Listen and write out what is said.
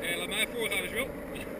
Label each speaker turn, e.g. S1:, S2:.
S1: En laat mij voorgaan, als je.